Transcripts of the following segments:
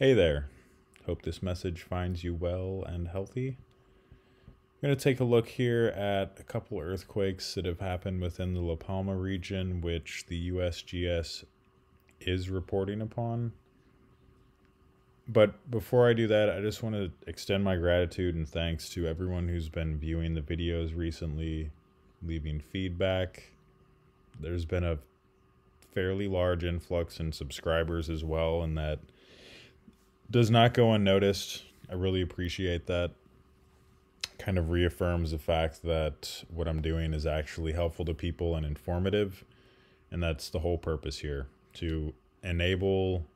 Hey there. Hope this message finds you well and healthy. I'm going to take a look here at a couple earthquakes that have happened within the La Palma region, which the USGS is reporting upon. But before I do that, I just want to extend my gratitude and thanks to everyone who's been viewing the videos recently, leaving feedback. There's been a fairly large influx in subscribers as well, and that does not go unnoticed. I really appreciate that. Kind of reaffirms the fact that what I'm doing is actually helpful to people and informative. And that's the whole purpose here to enable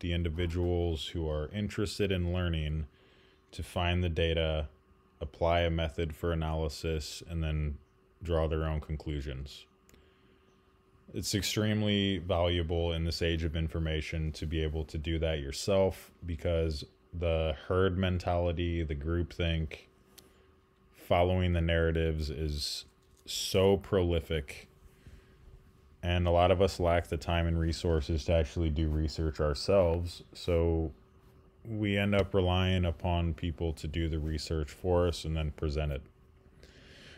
the individuals who are interested in learning to find the data, apply a method for analysis, and then draw their own conclusions it's extremely valuable in this age of information to be able to do that yourself because the herd mentality, the groupthink, following the narratives is so prolific. And a lot of us lack the time and resources to actually do research ourselves. So we end up relying upon people to do the research for us and then present it.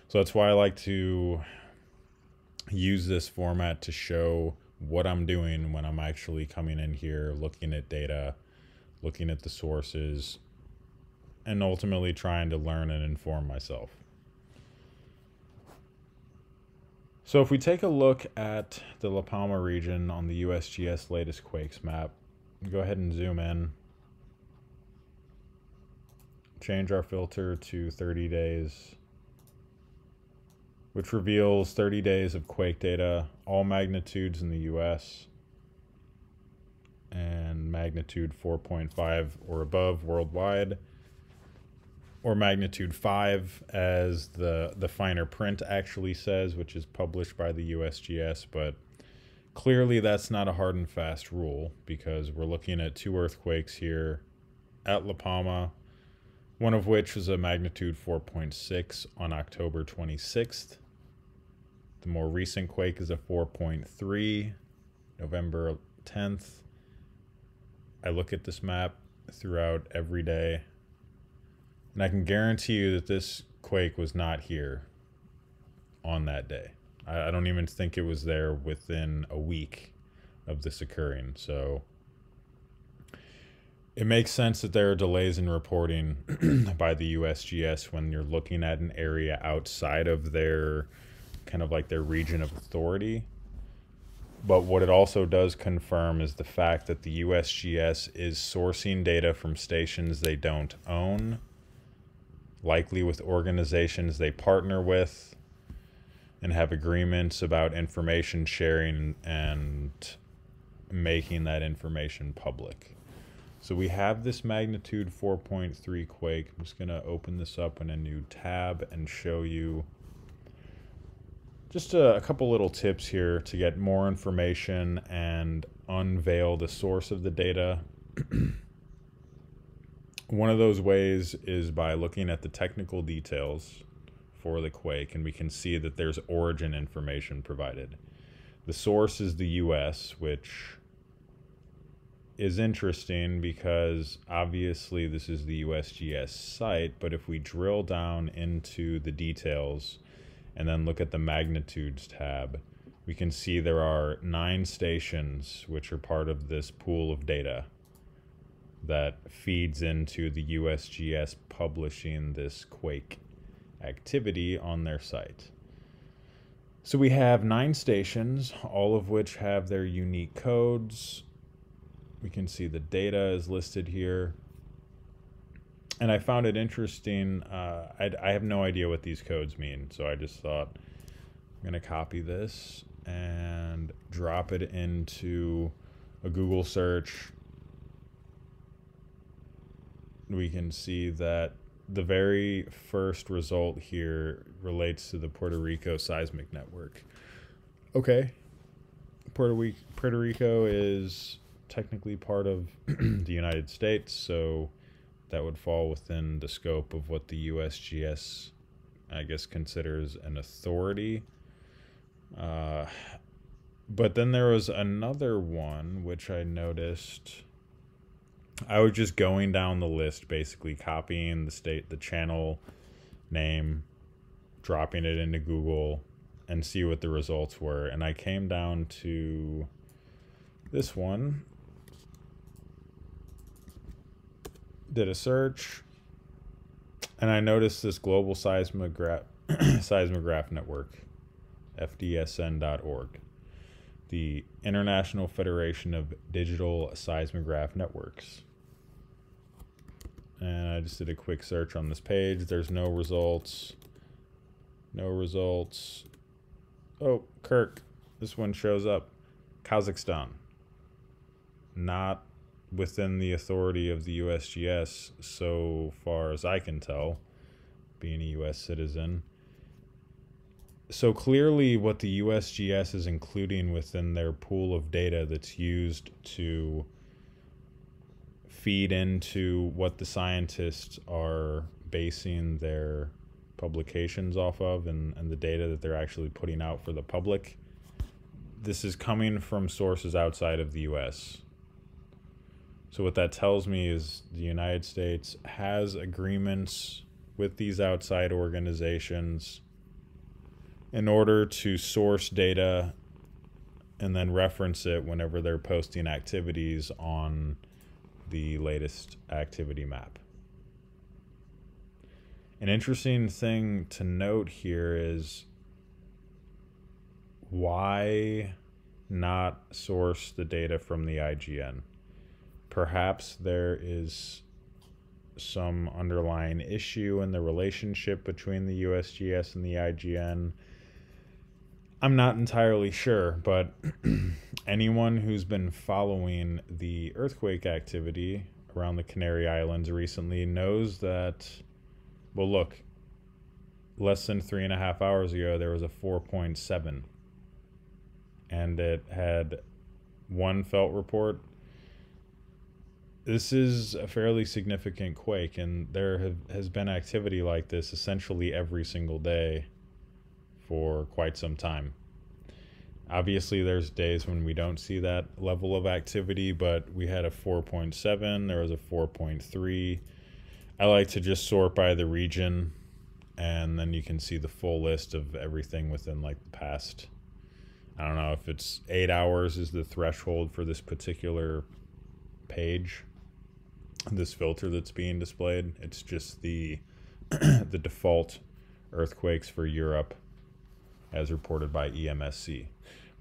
So that's why I like to use this format to show what I'm doing when I'm actually coming in here, looking at data, looking at the sources, and ultimately trying to learn and inform myself. So if we take a look at the La Palma region on the USGS latest quakes map, go ahead and zoom in. Change our filter to 30 days which reveals 30 days of quake data, all magnitudes in the US, and magnitude 4.5 or above worldwide, or magnitude 5 as the, the finer print actually says, which is published by the USGS, but clearly that's not a hard and fast rule because we're looking at two earthquakes here at La Palma, one of which was a magnitude 4.6 on October 26th the more recent quake is a 4.3, November 10th. I look at this map throughout every day, and I can guarantee you that this quake was not here on that day. I, I don't even think it was there within a week of this occurring. So it makes sense that there are delays in reporting by the USGS when you're looking at an area outside of their kind of like their region of authority. But what it also does confirm is the fact that the USGS is sourcing data from stations they don't own, likely with organizations they partner with, and have agreements about information sharing and making that information public. So we have this magnitude 4.3 quake. I'm just going to open this up in a new tab and show you just a, a, couple little tips here to get more information and unveil the source of the data. One of those ways is by looking at the technical details for the quake, and we can see that there's origin information provided. The source is the US, which is interesting because obviously this is the USGS site, but if we drill down into the details, and then look at the magnitudes tab, we can see there are nine stations which are part of this pool of data that feeds into the USGS publishing this quake activity on their site. So we have nine stations, all of which have their unique codes. We can see the data is listed here and I found it interesting. Uh, I, I have no idea what these codes mean, so I just thought I'm going to copy this and drop it into a Google search. We can see that the very first result here relates to the Puerto Rico seismic network. Okay. Puerto, we- Puerto Rico is technically part of the United States, so that would fall within the scope of what the USGS, I guess, considers an authority. Uh, but then there was another one which I noticed I was just going down the list, basically copying the state, the channel name, dropping it into Google, and see what the results were. And I came down to this one. Did a search, and I noticed this global seismograph seismograph network, FDSN.org the International Federation of Digital Seismograph Networks. And I just did a quick search on this page. There's no results. No results. Oh, Kirk. This one shows up. Kazakhstan. Not within the authority of the USGS, so far as I can tell, being a US citizen so clearly what the USGS is including within their pool of data that's used to feed into what the scientists are basing their publications off of and, and the data that they're actually putting out for the public this is coming from sources outside of the US. So what that tells me is the United States has agreements with these outside organizations in order to source data and then reference it whenever they're posting activities on the latest activity map. An interesting thing to note here is why not source the data from the IGN? Perhaps there is some underlying issue in the relationship between the USGS and the IGN I'm not entirely sure, but anyone who's been following the earthquake activity around the Canary Islands recently knows that, well, look, less than three and a half hours ago, there was a 4.7, and it had one felt report. This is a fairly significant quake, and there have, has been activity like this essentially every single day for quite some time. Obviously, there's days when we don't see that level of activity, but we had a 4.7, there was a 4.3. I like to just sort by the region, and then you can see the full list of everything within like the past. I don't know if it's eight hours is the threshold for this particular page, this filter that's being displayed. It's just the the default earthquakes for Europe as reported by EMSC.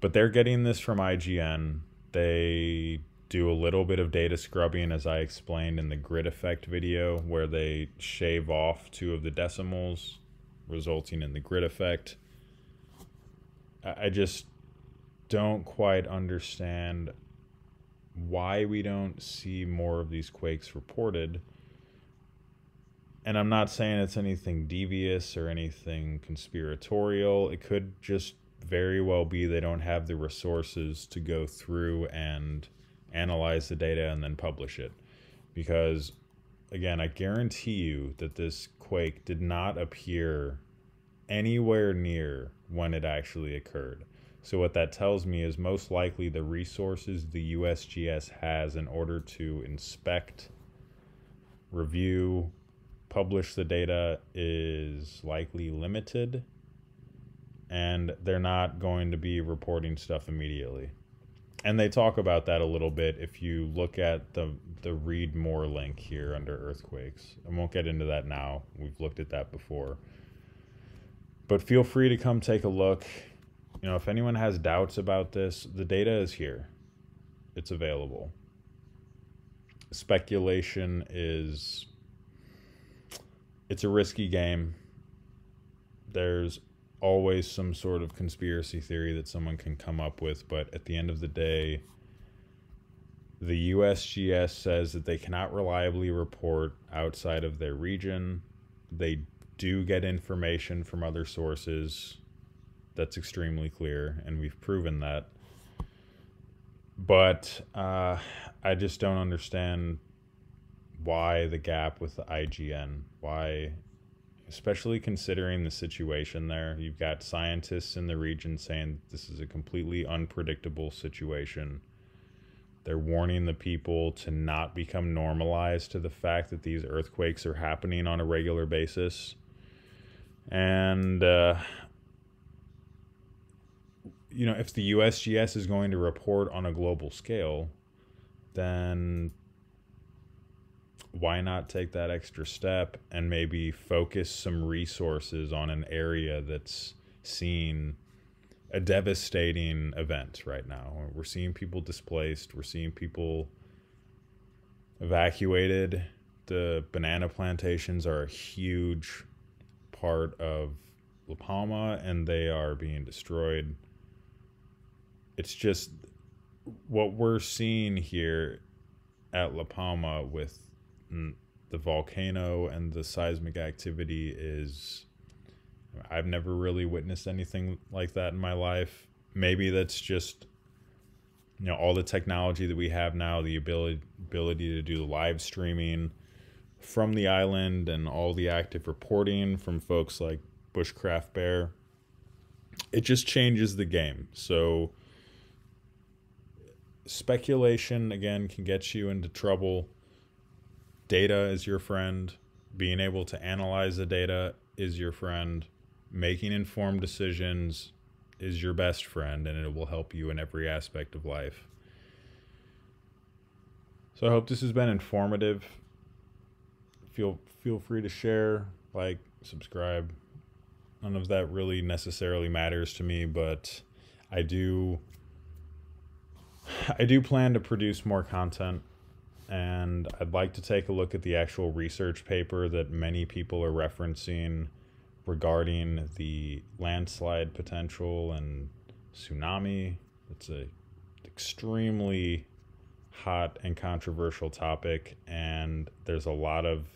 But they're getting this from IGN. They do a little bit of data scrubbing, as I explained in the grid effect video, where they shave off two of the decimals, resulting in the grid effect. I just don't quite understand why we don't see more of these quakes reported and I'm not saying it's anything devious or anything conspiratorial. It could just very well be they don't have the resources to go through and analyze the data and then publish it. Because, again, I guarantee you that this quake did not appear anywhere near when it actually occurred. So, what that tells me is most likely the resources the USGS has in order to inspect, review, publish the data is likely limited and they're not going to be reporting stuff immediately. And they talk about that a little bit if you look at the the read more link here under earthquakes. I won't get into that now. We've looked at that before. But feel free to come take a look. You know, if anyone has doubts about this, the data is here. It's available. Speculation is it's a risky game. There's always some sort of conspiracy theory that someone can come up with, but at the end of the day, the USGS says that they cannot reliably report outside of their region. They do get information from other sources. That's extremely clear, and we've proven that. But uh, I just don't understand why the gap with the IGN? Why, especially considering the situation there, you've got scientists in the region saying this is a completely unpredictable situation. They're warning the people to not become normalized to the fact that these earthquakes are happening on a regular basis. And, uh, you know, if the USGS is going to report on a global scale, then why not take that extra step and maybe focus some resources on an area that's seen a devastating event right now. We're seeing people displaced, we're seeing people evacuated. The banana plantations are a huge part of La Palma and they are being destroyed. It's just what we're seeing here at La Palma with the volcano and the seismic activity is I've never really witnessed anything like that in my life. Maybe that's just you know all the technology that we have now, the ability ability to do live streaming from the island and all the active reporting from folks like Bushcraft Bear. It just changes the game. So speculation again can get you into trouble. Data is your friend. Being able to analyze the data is your friend making informed decisions is your best friend and it will help you in every aspect of life. So I hope this has been informative. Feel feel free to share, like, subscribe. None of that really necessarily matters to me, but I do I do plan to produce more content and I'd like to take a look at the actual research paper that many people are referencing regarding the landslide potential and tsunami. It's a extremely hot and controversial topic and there's a lot of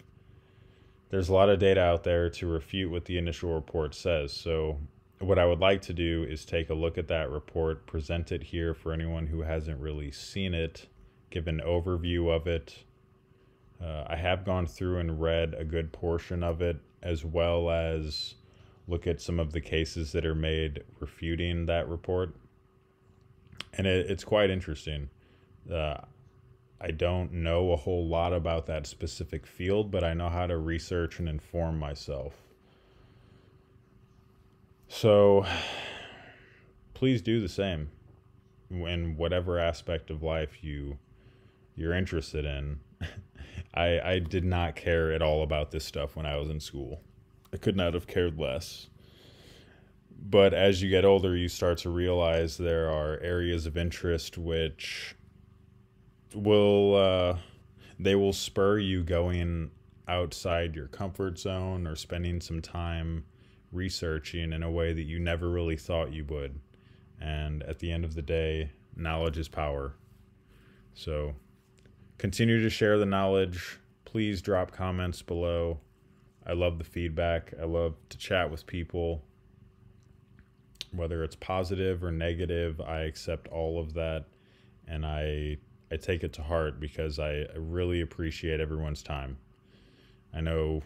there's a lot of data out there to refute what the initial report says. So what I would like to do is take a look at that report, present it here for anyone who hasn't really seen it, give an overview of it. Uh, I have gone through and read a good portion of it as well as look at some of the cases that are made refuting that report. And it, it's quite interesting. Uh, I don't know a whole lot about that specific field, but I know how to research and inform myself. So please do the same in whatever aspect of life you you're interested in. I, I did not care at all about this stuff when I was in school. I could not have cared less. But as you get older, you start to realize there are areas of interest which will uh, they will spur you going outside your comfort zone or spending some time researching in a way that you never really thought you would. And at the end of the day, knowledge is power. So continue to share the knowledge. Please drop comments below. I love the feedback. I love to chat with people. Whether it's positive or negative, I accept all of that and I I take it to heart because I, really appreciate everyone's time. I know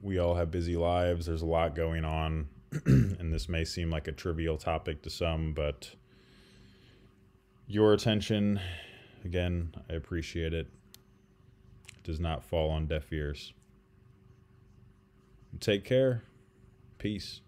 we all have busy lives, there's a lot going on, and this may seem like a trivial topic to some, but your attention Again, I appreciate it. Does not fall on deaf ears. Take care. Peace.